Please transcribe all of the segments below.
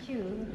Thank you.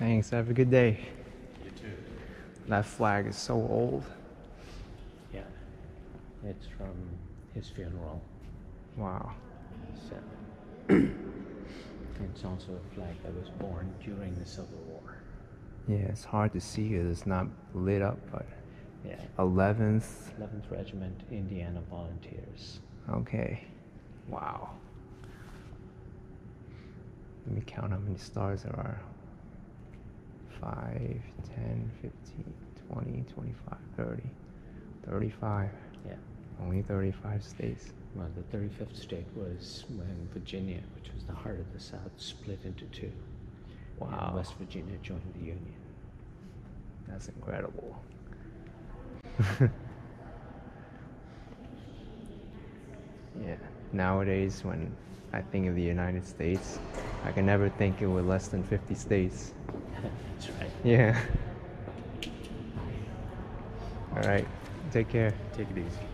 Thanks. Have a good day. You too. That flag is so old. Yeah. It's from his funeral. Wow. So it's also a flag that was born during the Civil War. Yeah, it's hard to see because it's not lit up, but Yeah. 11th. 11th Regiment Indiana Volunteers. Okay. Wow. Let me count how many stars there are 5, 10, 15, 20, 25, 30, 35. Yeah. Only 35 states. Well, the 35th state was when Virginia, which was the heart of the South, split into two. Wow. And West Virginia joined the Union. That's incredible. yeah. Nowadays, when I think of the United States, I can never think it with less than 50 states. That's right. Yeah. All right. Take care. Take it easy.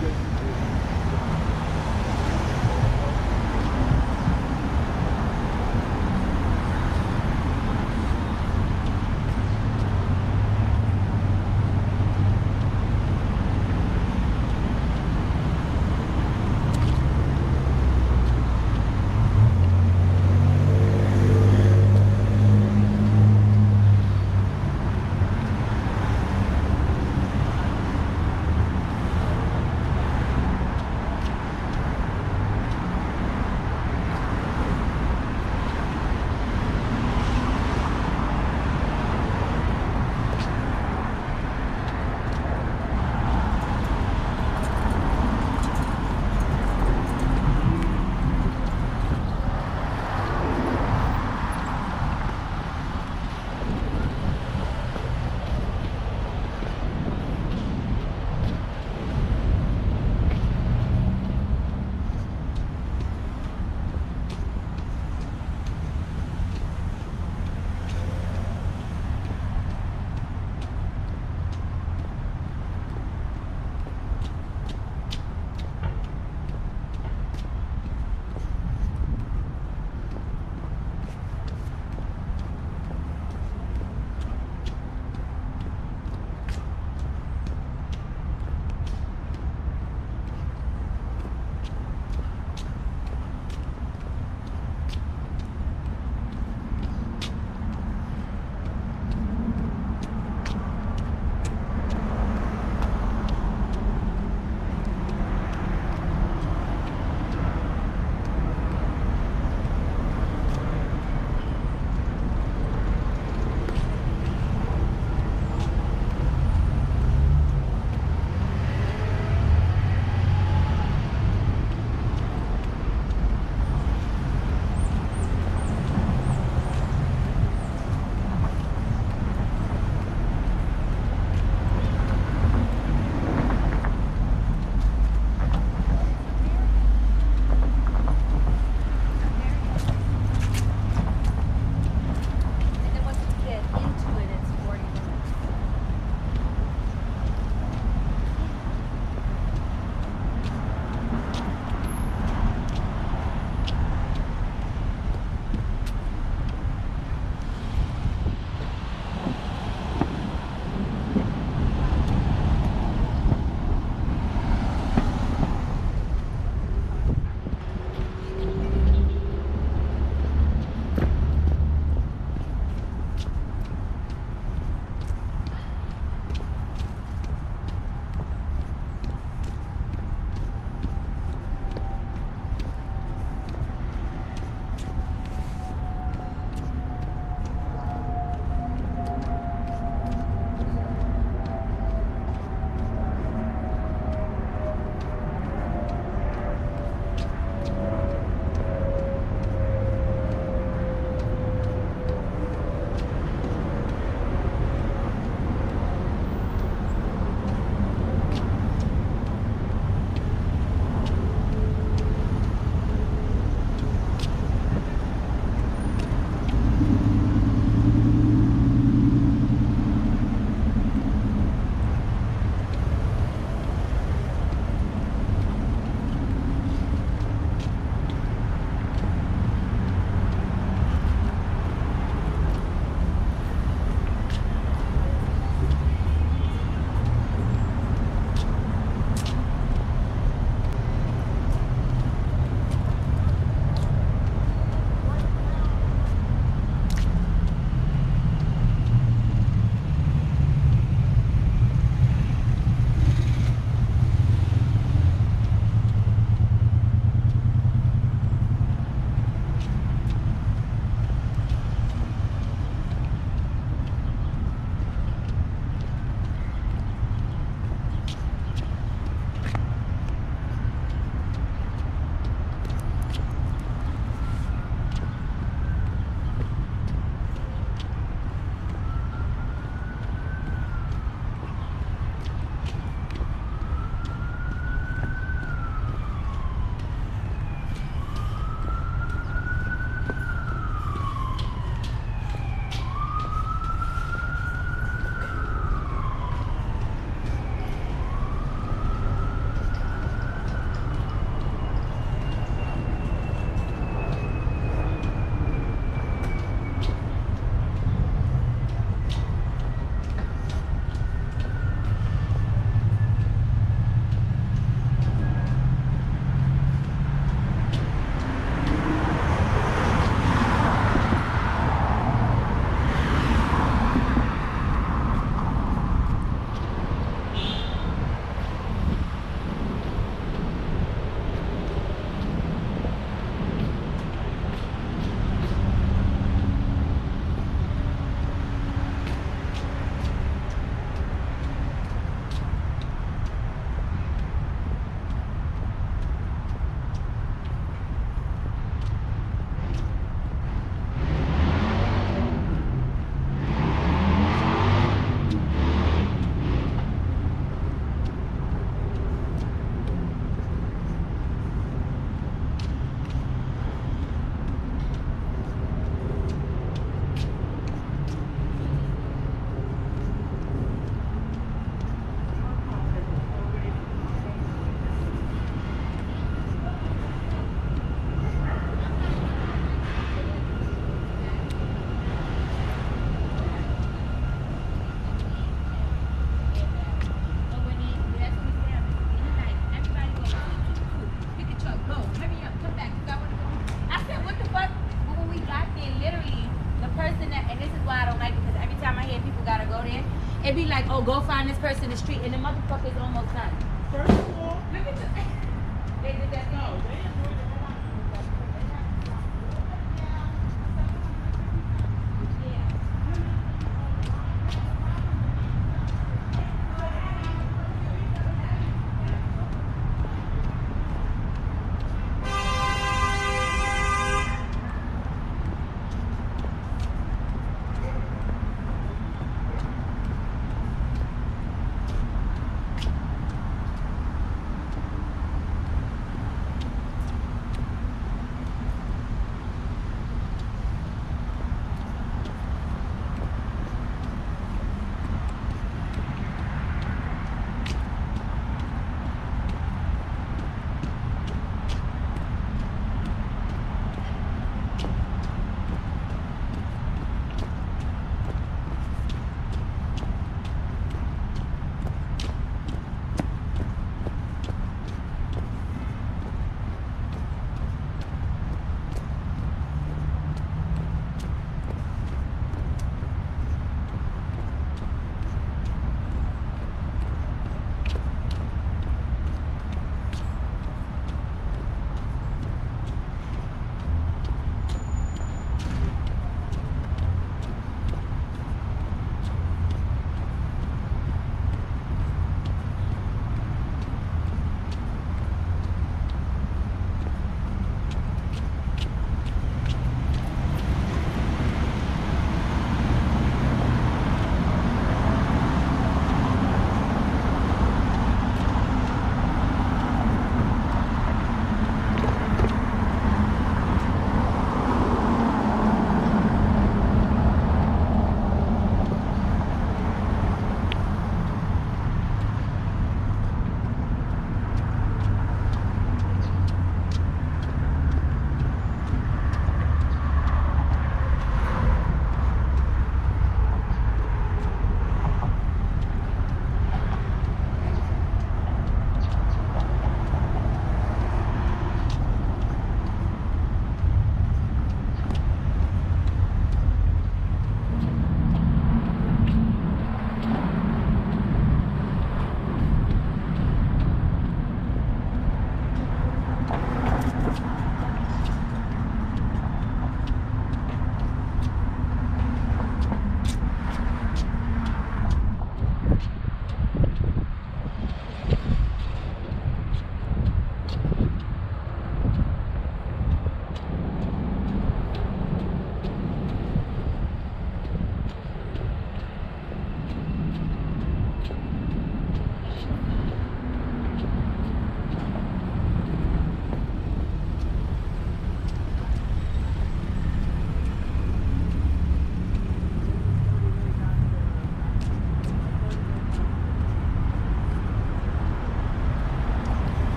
Thank you.